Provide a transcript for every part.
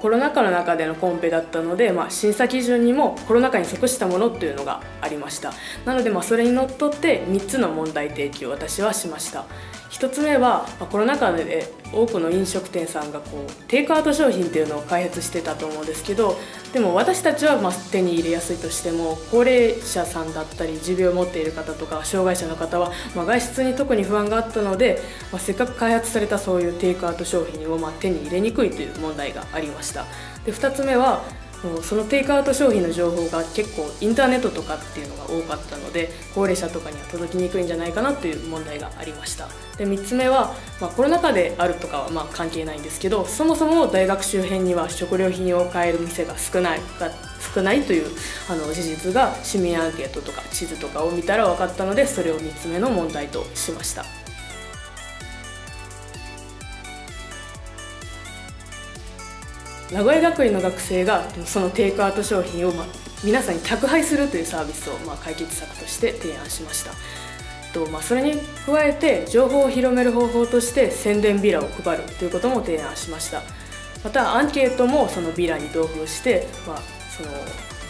コロナ禍の中でのコンペだったので、まあ、審査基準にもコロナ禍に即したものっていうのがありました。なのでまあそれにのっとって3つの問題提起を私はしました。1つ目は、コロナ禍で多くの飲食店さんがこうテイクアウト商品っていうのを開発してたと思うんですけどでも私たちはま手に入れやすいとしても高齢者さんだったり持病を持っている方とか障害者の方はま外出に特に不安があったので、まあ、せっかく開発されたそういうテイクアウト商品をま手に入れにくいという問題がありました。で2つ目はそのテイクアウト商品の情報が結構インターネットとかっていうのが多かったので高齢者とかには届きにくいんじゃないかなという問題がありましたで3つ目は、まあ、コロナ禍であるとかはまあ関係ないんですけどそもそも大学周辺には食料品を買える店が少ないが少ないというあの事実が市民アンケートとか地図とかを見たら分かったのでそれを3つ目の問題としました。名古屋学院の学生がそのテイクアウト商品を、ま皆さんに宅配するというサービスを、ま解決策として提案しました。と、まあ、それに加えて情報を広める方法として宣伝ビラを配るということも提案しました。またアンケートもそのビラに同封して、まあ、その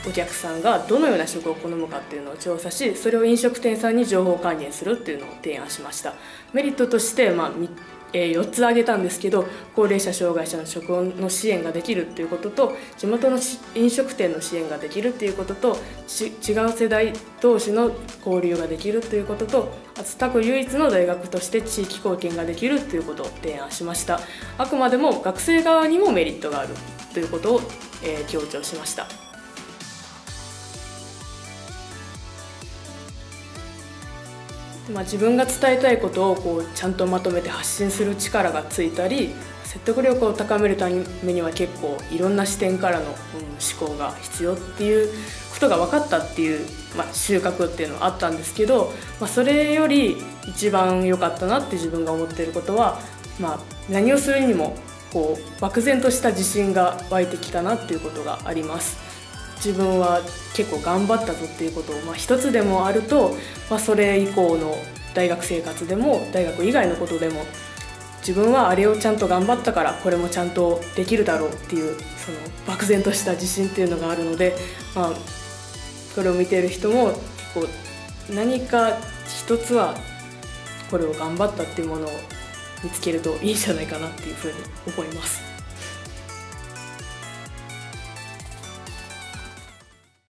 お客さんがどのような食を好むかっていうのを調査しそれを飲食店さんに情報還元するっていうのを提案しましたメリットとして、まあ、えー、4つ挙げたんですけど高齢者障害者の食の支援ができるっていうことと地元の飲食店の支援ができるっていうことと違う世代同士の交流ができるということとあと他国唯一の大学として地域貢献ができるっていうことを提案しましたあくまでも学生側にもメリットがあるということを、えー、強調しました。まあ、自分が伝えたいことをこうちゃんとまとめて発信する力がついたり説得力を高めるためには結構いろんな視点からの、うん、思考が必要っていうことが分かったっていう、まあ、収穫っていうのはあったんですけど、まあ、それより一番良かったなって自分が思っていることは、まあ、何をするにもこう漠然とした自信が湧いてきたなっていうことがあります。自分は結構頑張ったぞっていうことを、まあ、一つでもあると、まあ、それ以降の大学生活でも大学以外のことでも自分はあれをちゃんと頑張ったからこれもちゃんとできるだろうっていうその漠然とした自信っていうのがあるので、まあ、これを見ている人もこう何か一つはこれを頑張ったっていうものを見つけるといいんじゃないかなっていうふうに思います。